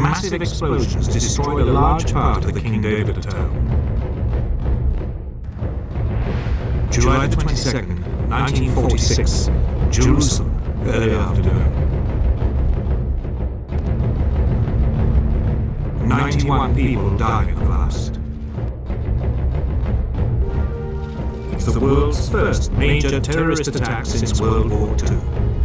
massive explosions destroyed a large part of the King David Hotel. July 22nd, 1946, Jerusalem, early afternoon. 91 people died in the blast. It's the world's first major terrorist attack since World War II.